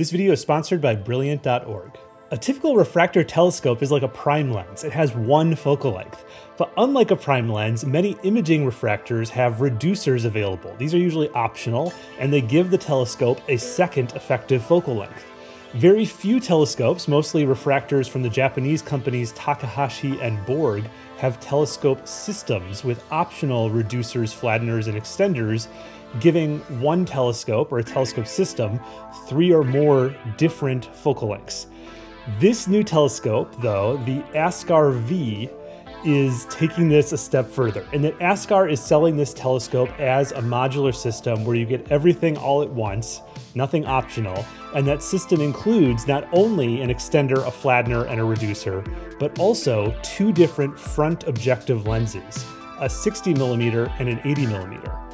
This video is sponsored by Brilliant.org. A typical refractor telescope is like a prime lens. It has one focal length. But unlike a prime lens, many imaging refractors have reducers available. These are usually optional, and they give the telescope a second effective focal length. Very few telescopes, mostly refractors from the Japanese companies Takahashi and Borg, have telescope systems with optional reducers, flatteners, and extenders giving one telescope or a telescope system three or more different focal lengths. This new telescope, though, the Askar V, is taking this a step further, and that Askar is selling this telescope as a modular system where you get everything all at once, nothing optional, and that system includes not only an extender, a flattener, and a reducer, but also two different front objective lenses, a 60 millimeter and an 80 millimeter.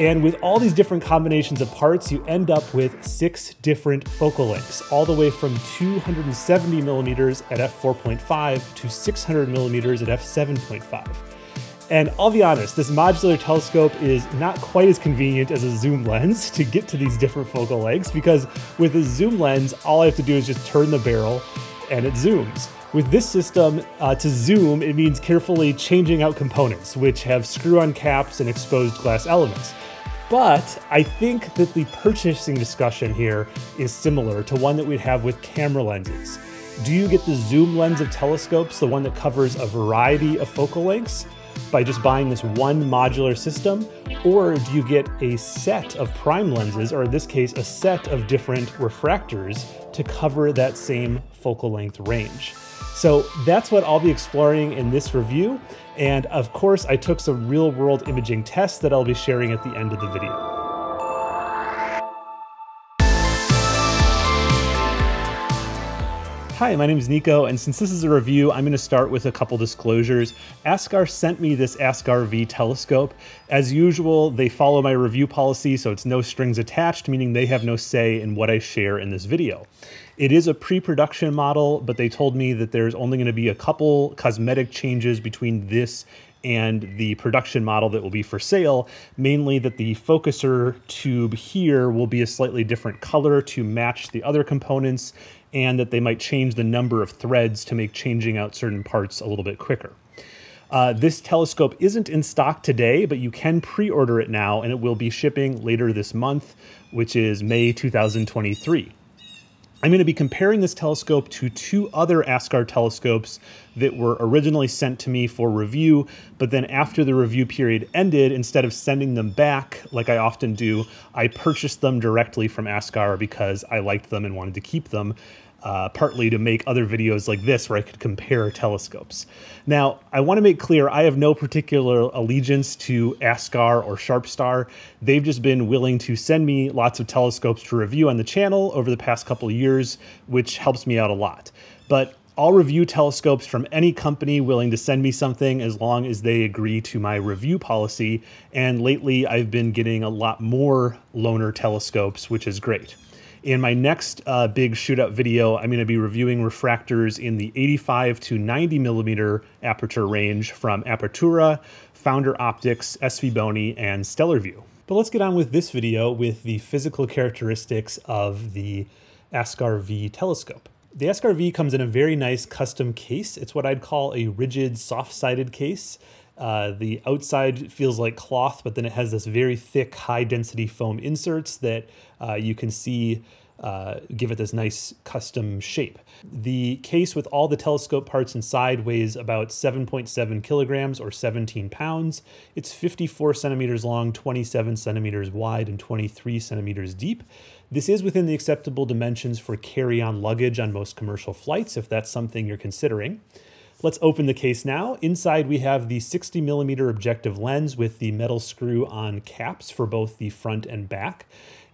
And with all these different combinations of parts, you end up with six different focal lengths, all the way from 270 millimeters at f4.5 to 600 millimeters at f7.5. And I'll be honest, this modular telescope is not quite as convenient as a zoom lens to get to these different focal lengths because with a zoom lens, all I have to do is just turn the barrel and it zooms. With this system, uh, to zoom, it means carefully changing out components, which have screw-on caps and exposed glass elements. But I think that the purchasing discussion here is similar to one that we'd have with camera lenses. Do you get the zoom lens of telescopes, the one that covers a variety of focal lengths, by just buying this one modular system? Or do you get a set of prime lenses, or in this case, a set of different refractors to cover that same focal length range? So that's what I'll be exploring in this review. And of course, I took some real world imaging tests that I'll be sharing at the end of the video. Hi, my name is Nico, and since this is a review, I'm going to start with a couple disclosures. Askar sent me this Askar V telescope. As usual, they follow my review policy, so it's no strings attached, meaning they have no say in what I share in this video. It is a pre-production model, but they told me that there's only going to be a couple cosmetic changes between this and the production model that will be for sale, mainly that the focuser tube here will be a slightly different color to match the other components and that they might change the number of threads to make changing out certain parts a little bit quicker. Uh, this telescope isn't in stock today, but you can pre-order it now, and it will be shipping later this month, which is May 2023. I'm going to be comparing this telescope to two other Askar telescopes that were originally sent to me for review, but then after the review period ended, instead of sending them back like I often do, I purchased them directly from Askar because I liked them and wanted to keep them uh, partly to make other videos like this where I could compare telescopes. Now, I want to make clear I have no particular allegiance to Askar or Sharpstar. They've just been willing to send me lots of telescopes to review on the channel over the past couple of years, which helps me out a lot. But I'll review telescopes from any company willing to send me something as long as they agree to my review policy. And lately, I've been getting a lot more loaner telescopes, which is great. In my next uh, big shootout video, I'm going to be reviewing refractors in the 85 to 90 millimeter aperture range from Apertura, Founder Optics, SVBony, and Stellarvue. But let's get on with this video with the physical characteristics of the Askar V telescope. The Askar V comes in a very nice custom case. It's what I'd call a rigid, soft-sided case. Uh, the outside feels like cloth, but then it has this very thick, high density foam inserts that uh, you can see uh, give it this nice custom shape. The case with all the telescope parts inside weighs about 7.7 kilograms or 17 pounds. It's 54 centimeters long, 27 centimeters wide, and 23 centimeters deep. This is within the acceptable dimensions for carry-on luggage on most commercial flights, if that's something you're considering. Let's open the case now. Inside we have the 60 millimeter objective lens with the metal screw on caps for both the front and back.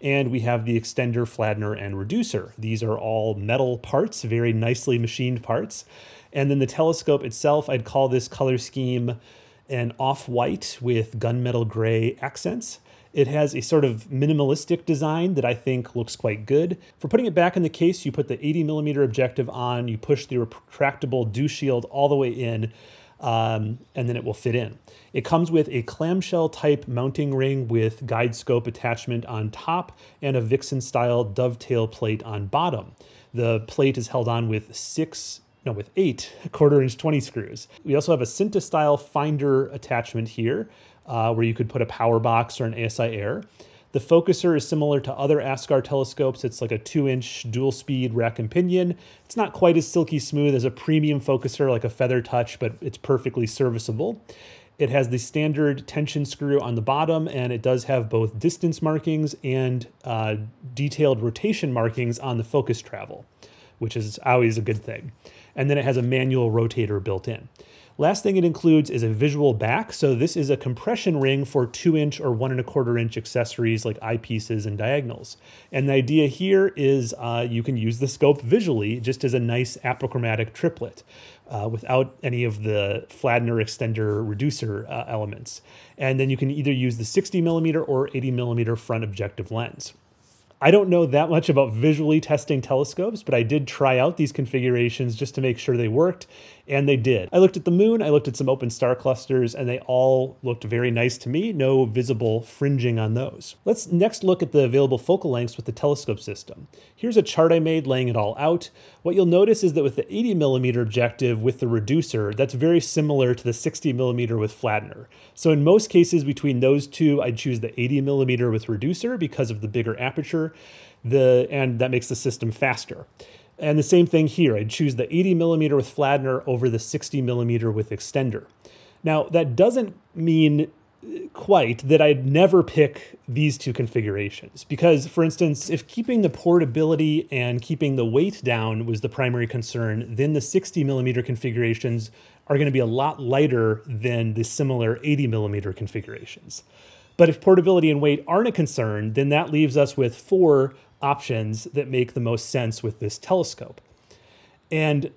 And we have the extender, flattener, and reducer. These are all metal parts, very nicely machined parts. And then the telescope itself, I'd call this color scheme an off-white with gunmetal gray accents. It has a sort of minimalistic design that I think looks quite good. For putting it back in the case, you put the 80 millimeter objective on, you push the retractable dew shield all the way in. um, and then it will fit in. It comes with a clamshell type mounting ring with guide scope attachment on top and a Vixen style dovetail plate on bottom. The plate is held on with six no, with eight quarter inch 20 screws. We also have a Synta style finder attachment here uh, where you could put a power box or an ASI Air. The focuser is similar to other Askar telescopes. It's like a two inch dual speed rack and pinion. It's not quite as silky smooth as a premium focuser like a Feather Touch, but it's perfectly serviceable. It has the standard tension screw on the bottom, and it does have both distance markings and uh, detailed rotation markings on the focus travel, which is always a good thing. And then it has a manual rotator built in. Last thing it includes is a visual back. So this is a compression ring for two inch or one and a quarter inch accessories like eyepieces and diagonals. And the idea here is uh, you can use the scope visually just as a nice apochromatic triplet uh, without any of the flattener, extender reducer uh, elements. And then you can either use the 60 millimeter or 80 millimeter front objective lens. I don't know that much about visually testing telescopes, but I did try out these configurations just to make sure they worked, and they did. I looked at the moon, I looked at some open star clusters, and they all looked very nice to me. No visible fringing on those. Let's next look at the available focal lengths with the telescope system. Here's a chart I made laying it all out. What you'll notice is that with the 80 millimeter objective with the reducer, that's very similar to the 60 millimeter with flattener. So in most cases between those two, I'd choose the 80 millimeter with reducer because of the bigger aperture, the and that makes the system faster. And the same thing here, I'd choose the 80 millimeter with flattener over the 60 millimeter with extender. Now, that doesn't mean quite that I'd never pick these two configurations. Because, for instance, if keeping the portability and keeping the weight down was the primary concern, then the 60 millimeter configurations are going to be a lot lighter than the similar 80 millimeter configurations. But if portability and weight aren't a concern, then that leaves us with four options that make the most sense with this telescope. And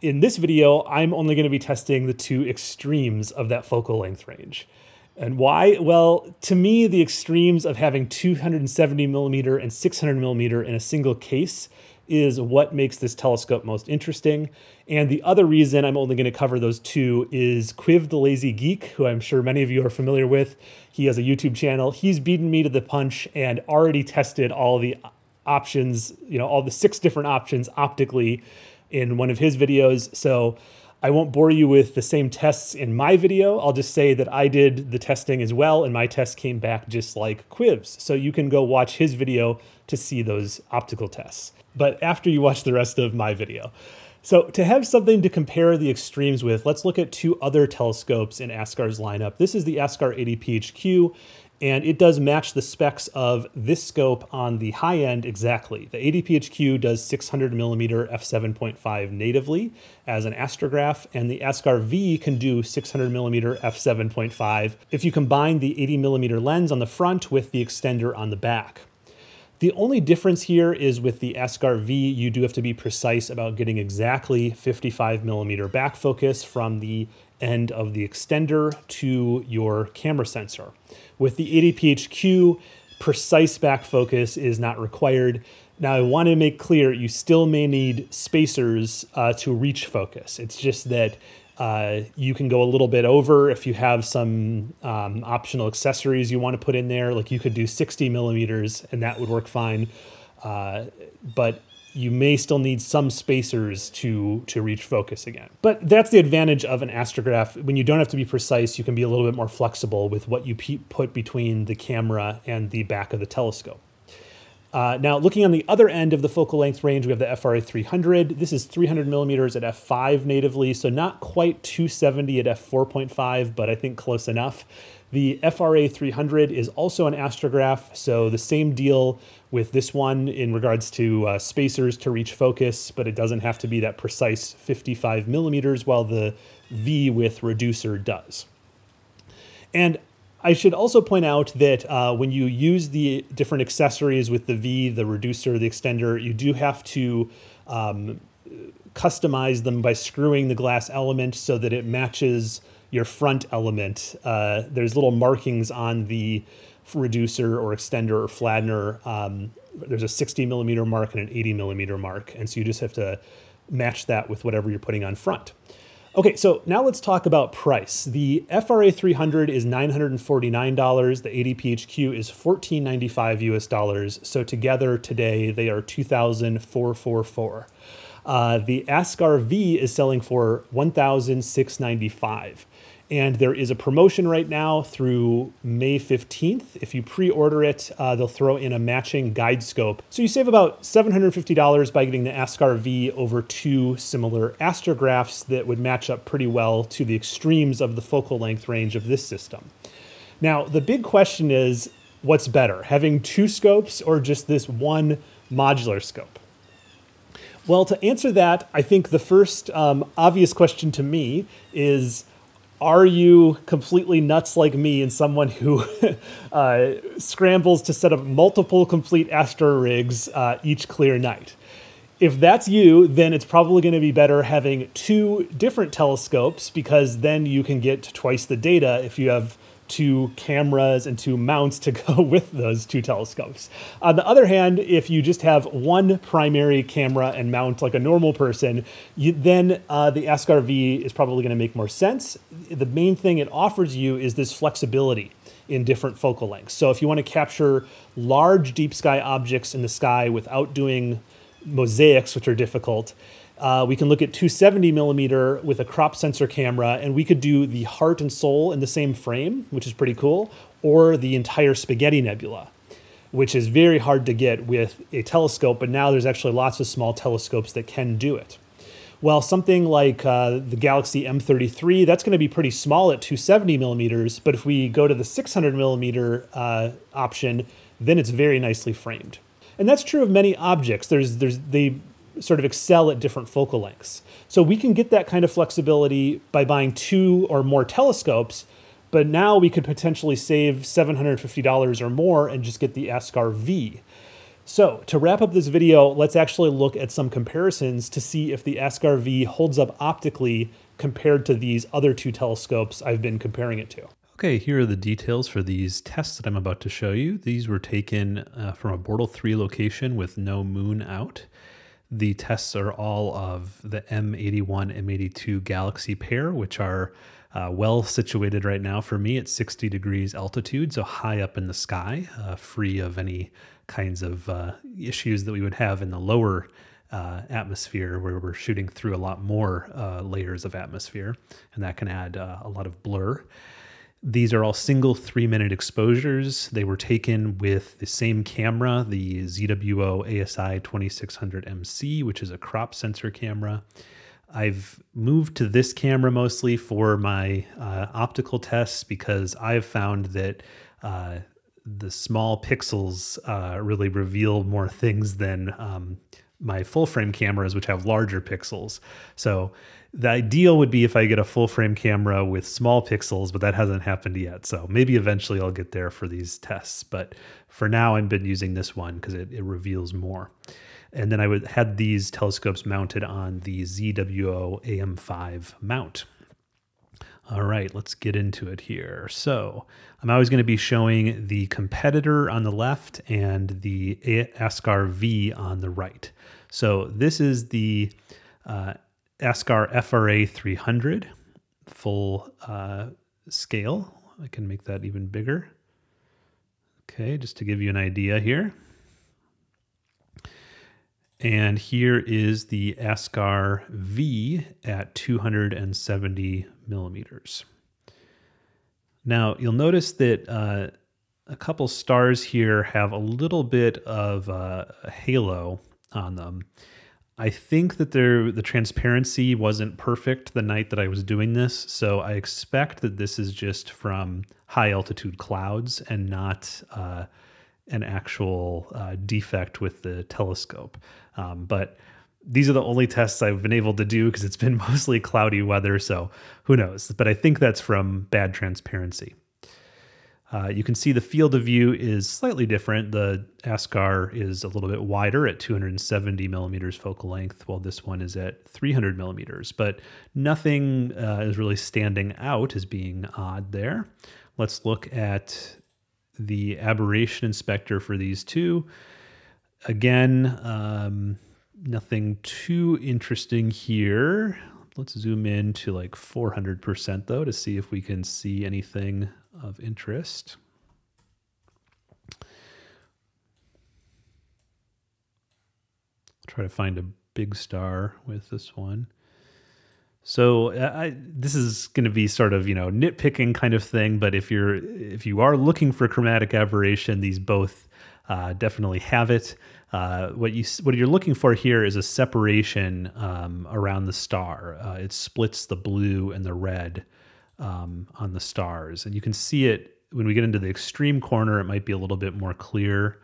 in this video, I'm only going to be testing the two extremes of that focal length range. And why? Well, to me, the extremes of having 270 millimeter and 600 millimeter in a single case is what makes this telescope most interesting. And the other reason I'm only going to cover those two is Cuiv the Lazy Geek, who I'm sure many of you are familiar with. He has a YouTube channel. He's beaten me to the punch and already tested all the options, you know, all the six different options optically in one of his videos. So I won't bore you with the same tests in my video. I'll just say that I did the testing as well, and my test came back just like Cuiv's. So you can go watch his video to see those optical tests. But after you watch the rest of my video. So to have something to compare the extremes with, let's look at two other telescopes in Askar's lineup. This is the Askar 80 PHQ, and it does match the specs of this scope on the high end exactly. The 80PHQ does 600 millimeter f7.5 natively as an astrograph, and the Askar V can do 600 millimeter f7.5 if you combine the 80 millimeter lens on the front with the extender on the back. The only difference here is with the Askar V, you do have to be precise about getting exactly 55 millimeter back focus from the end of the extender to your camera sensor. With the 80PHQ, precise back focus is not required. Now, I want to make clear you still may need spacers uh, to reach focus. It's just that uh, you can go a little bit over if you have some um, optional accessories you want to put in there. Like you could do 60 millimeters and that would work fine. Uh, but you may still need some spacers to to reach focus again. But that's the advantage of an astrograph. When you don't have to be precise, you can be a little bit more flexible with what you put between the camera and the back of the telescope. Uh, now, looking on the other end of the focal length range, we have the FRA 300. This is 300 millimeters at f5 natively, so not quite 270 at f4.5, but I think close enough. The FRA 300 is also an astrograph, so the same deal with this one in regards to uh, spacers to reach focus, but it doesn't have to be that precise 55 millimeters, while the V with reducer does. And I should also point out that uh, when you use the different accessories with the V, the reducer, the extender, you do have to um, customize them by screwing the glass element so that it matches your front element. Uh, there's little markings on the reducer or extender or flattener. Um, there's a 60 millimeter mark and an 80 millimeter mark. And so you just have to match that with whatever you're putting on front. Okay, so now let's talk about price. The FRA 300 is $949. The 80PHQ is 1495 US dollars. So together today they are 2444. Uh, the Askar V is selling for 1695 and there is a promotion right now through May 15th. If you pre-order it, uh, they'll throw in a matching guide scope. So you save about $750 by getting the Askar V over two similar astrographs that would match up pretty well to the extremes of the focal length range of this system. Now, the big question is, what's better, having two scopes or just this one modular scope? Well, to answer that, I think the first um, obvious question to me is are you completely nuts like me and someone who uh, scrambles to set up multiple complete astro rigs uh, each clear night? If that's you, then it's probably going to be better having two different telescopes because then you can get twice the data if you have two cameras and two mounts to go with those two telescopes. On the other hand, if you just have one primary camera and mount like a normal person, you, then uh, the Askar V is probably going to make more sense. The main thing it offers you is this flexibility in different focal lengths. So if you want to capture large deep sky objects in the sky without doing mosaics, which are difficult, uh, we can look at 270 millimeter with a crop sensor camera, and we could do the heart and soul in the same frame, which is pretty cool, or the entire spaghetti nebula, which is very hard to get with a telescope, but now there's actually lots of small telescopes that can do it. Well, something like uh, the Galaxy M33, that's going to be pretty small at 270 millimeters, but if we go to the 600 millimeter uh, option, then it's very nicely framed. And that's true of many objects. There's, there's, they sort of excel at different focal lengths. So we can get that kind of flexibility by buying two or more telescopes, but now we could potentially save $750 or more and just get the Askar V. So to wrap up this video, let's actually look at some comparisons to see if the Askar V holds up optically compared to these other two telescopes I've been comparing it to. Okay, here are the details for these tests that I'm about to show you. These were taken uh, from a Bortle 3 location with no moon out. The tests are all of the M81, M82 Galaxy pair, which are uh, well situated right now for me at 60 degrees altitude, so high up in the sky, uh, free of any kinds of uh, issues that we would have in the lower uh, atmosphere where we're shooting through a lot more uh, layers of atmosphere, and that can add uh, a lot of blur. These are all single three minute exposures. They were taken with the same camera, the ZWO ASI 2600MC, which is a crop sensor camera. I've moved to this camera mostly for my uh, optical tests because I've found that uh, the small pixels uh, really reveal more things than um, my full frame cameras, which have larger pixels. So the ideal would be if I get a full frame camera with small pixels, but that hasn't happened yet. So maybe eventually I'll get there for these tests. But for now, I've been using this one because it, it reveals more. And then I would had these telescopes mounted on the ZWO AM5 mount. All right, let's get into it here. So I'm always going to be showing the competitor on the left and the Askar V on the right. So this is the uh, Askar FRA 300 full uh, scale. I can make that even bigger. Okay, just to give you an idea here. And here is the Askar V at 270 millimeters. Now you'll notice that uh, a couple stars here have a little bit of uh, a halo on them. I think that there the transparency wasn't perfect the night that I was doing this, so I expect that this is just from high altitude clouds and not uh, an actual uh, defect with the telescope. Um, but these are the only tests I've been able to do because it's been mostly cloudy weather, so who knows? But I think that's from bad transparency. Uh, you can see the field of view is slightly different. The Askar is a little bit wider at 270 millimeters focal length, while this one is at 300 millimeters. But nothing uh, is really standing out as being odd there. Let's look at the aberration inspector for these two. Again, um, nothing too interesting here, let's zoom in to like 400% though to see if we can see anything of interest. Try to find a big star with this one. So I, this is going to be sort of you know nitpicking kind of thing, but if you're if you are looking for chromatic aberration, these both uh, definitely have it. Uh, what you what you're looking for here is a separation um, around the star. Uh, it splits the blue and the red um, on the stars, and you can see it when we get into the extreme corner. It might be a little bit more clear.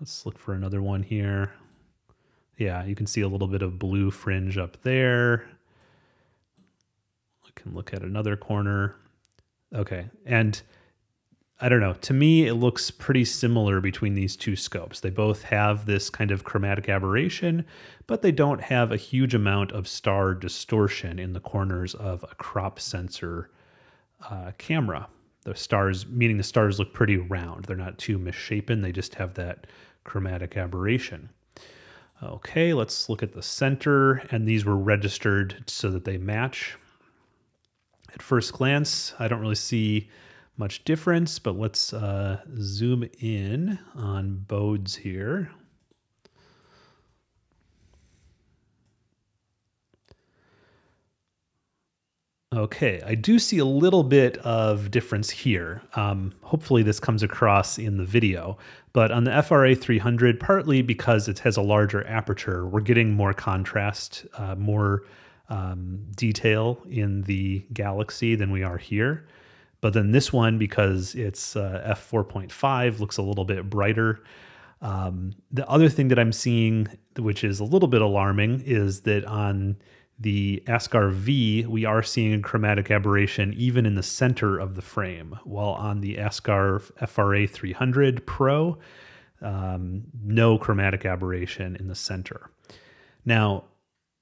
Let's look for another one here. Yeah, you can see a little bit of blue fringe up there We can look at another corner. Okay. And I don't know. To me, it looks pretty similar between these two scopes. They both have this kind of chromatic aberration, but they don't have a huge amount of star distortion in the corners of a crop sensor uh, camera. The stars, meaning the stars look pretty round. They're not too misshapen. They just have that chromatic aberration. Okay, let's look at the center. And these were registered so that they match. At first glance, I don't really see much difference, but let's uh, zoom in on Bode's here. Okay, I do see a little bit of difference here. Um, hopefully this comes across in the video, but on the FRA 300, partly because it has a larger aperture, we're getting more contrast, uh, more um, detail in the Galaxy than we are here. But then this one, because it's uh, f4.5, looks a little bit brighter. Um, the other thing that I'm seeing, which is a little bit alarming, is that on the Askar V, we are seeing a chromatic aberration even in the center of the frame, while on the Askar FRA 300 Pro, um, no chromatic aberration in the center. Now,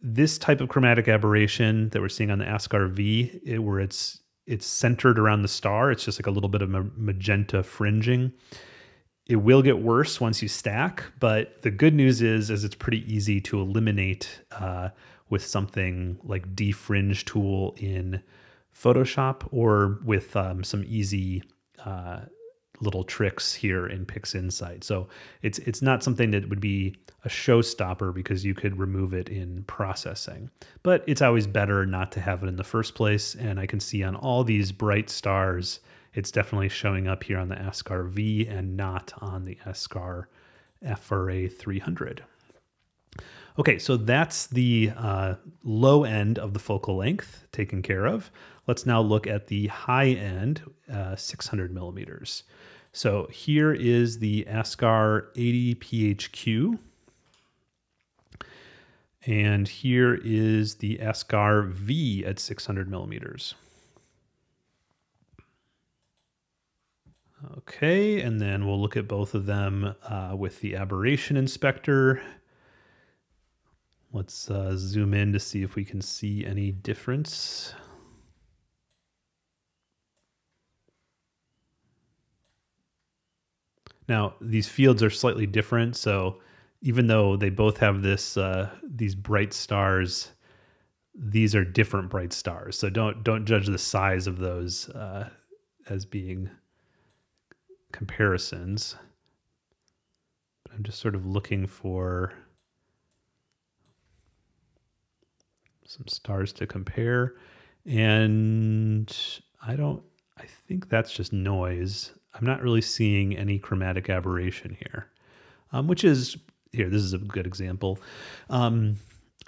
this type of chromatic aberration that we're seeing on the Askar V, it, where it's it's centered around the star, it's just like a little bit of magenta fringing. It will get worse once you stack, but the good news is, is it's pretty easy to eliminate uh, with something like defringe tool in Photoshop or with um, some easy uh, little tricks here in PixInsight. So it's it's not something that would be a showstopper because you could remove it in processing. But it's always better not to have it in the first place. And I can see on all these bright stars, it's definitely showing up here on the Askar V and not on the Askar FRA 300. Okay, so that's the uh, low end of the focal length taken care of. Let's now look at the high end, uh, 600 millimeters. So here is the Askar 80 PHQ. And here is the Askar V at 600 millimeters. Okay, and then we'll look at both of them uh, with the aberration inspector. Let's uh, zoom in to see if we can see any difference. Now, these fields are slightly different, so even though they both have this uh, these bright stars, these are different bright stars. So don't don't judge the size of those uh, as being comparisons. But I'm just sort of looking for some stars to compare, and I don't. I think that's just noise. I'm not really seeing any chromatic aberration here, um, which is here. This is a good example. Um,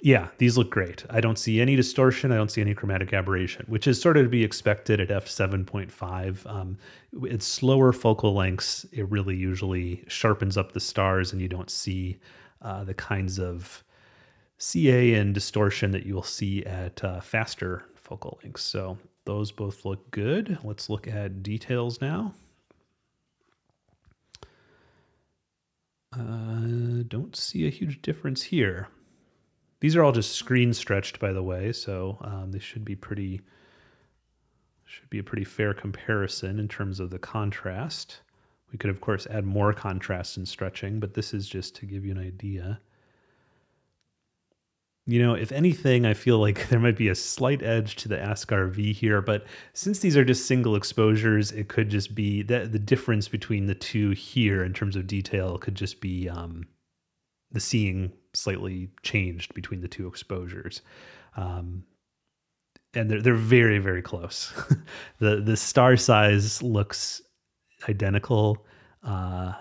yeah, these look great. I don't see any distortion. I don't see any chromatic aberration, which is sort of to be expected at f7.5. Um, at slower focal lengths, it really usually sharpens up the stars and you don't see uh, the kinds of CA and distortion that you'll see at uh, faster focal lengths. So those both look good. Let's look at details now. Uh, don't see a huge difference here. These are all just screen stretched, by the way, so um, they should be pretty should be a pretty fair comparison in terms of the contrast. We could, of course, add more contrast in stretching, but this is just to give you an idea. You know, if anything, I feel like there might be a slight edge to the Askar V here, but since these are just single exposures, it could just be that the difference between the two here in terms of detail could just be um, the seeing slightly changed between the two exposures. Um, and they're, they're very, very close. the, the star size looks identical. Uh,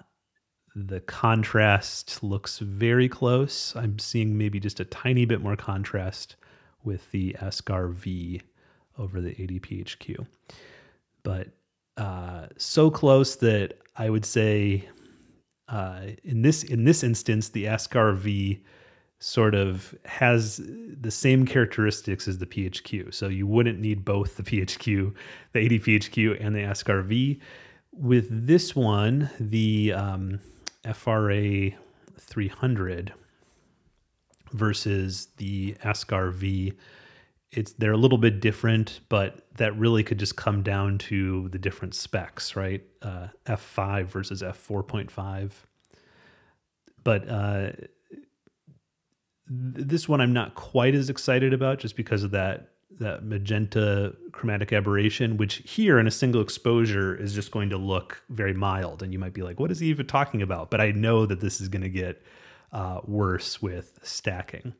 the contrast looks very close. I'm seeing maybe just a tiny bit more contrast with the Askar V over the 80PHQ. But uh, so close that I would say uh, in this in this instance, the Askar V sort of has the same characteristics as the PHQ. So you wouldn't need both the PHQ, the 80PHQ, and the Askar V. With this one, the um, FRA 300 versus the Askar V. It's they're a little bit different, but that really could just come down to the different specs, right? Uh, F5 versus F4.5. But uh, this one I'm not quite as excited about, just because of that that magenta chromatic aberration, which here in a single exposure is just going to look very mild. And you might be like, what is he even talking about? But I know that this is going to get uh, worse with stacking.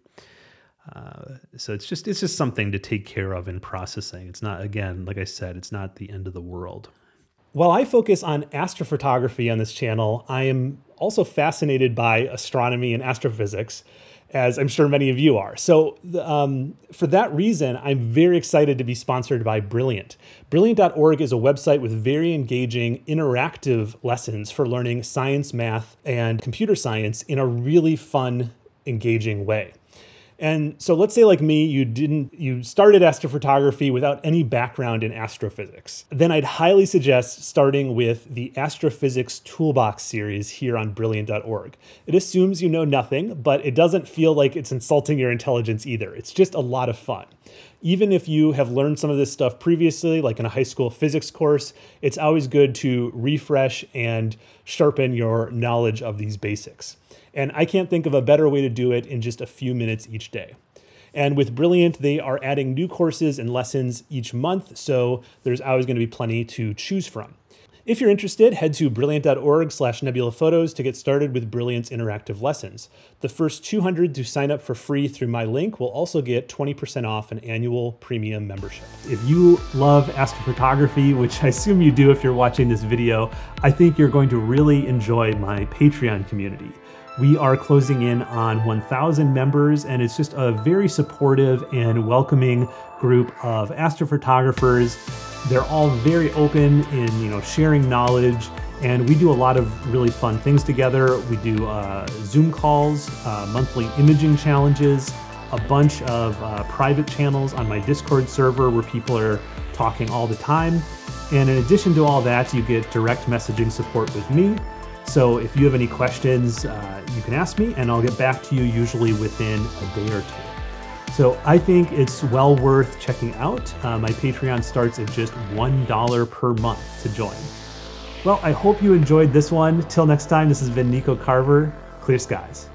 Uh, so it's just it's just something to take care of in processing. It's not again, like I said, it's not the end of the world. While I focus on astrophotography on this channel, I am also fascinated by astronomy and astrophysics as I'm sure many of you are. So, um, for that reason, I'm very excited to be sponsored by Brilliant. Brilliant.org is a website with very engaging, interactive lessons for learning science, math, and computer science in a really fun, engaging way. And so let's say like me, you didn't you started astrophotography without any background in astrophysics. Then I'd highly suggest starting with the Astrophysics Toolbox series here on brilliant.org. It assumes you know nothing, but it doesn't feel like it's insulting your intelligence either. It's just a lot of fun. Even if you have learned some of this stuff previously, like in a high school physics course, it's always good to refresh and sharpen your knowledge of these basics. And I can't think of a better way to do it in just a few minutes each day. And with Brilliant, they are adding new courses and lessons each month, so there's always going to be plenty to choose from. If you're interested, head to brilliant.org slash nebula photos to get started with Brilliant's interactive lessons. The first 200 to sign up for free through my link will also get 20% off an annual premium membership. If you love astrophotography, which I assume you do if you're watching this video, I think you're going to really enjoy my Patreon community. We are closing in on 1,000 members, and it's just a very supportive and welcoming group of astrophotographers. They're all very open in you know sharing knowledge, and we do a lot of really fun things together. We do uh, Zoom calls, uh, monthly imaging challenges, a bunch of uh, private channels on my Discord server where people are talking all the time. And in addition to all that, you get direct messaging support with me so if you have any questions, uh, you can ask me and I'll get back to you usually within a day or two. So I think it's well worth checking out. Uh, my Patreon starts at just $1 per month to join. Well, I hope you enjoyed this one. Till next time, this has been Nico Carver. Clear skies.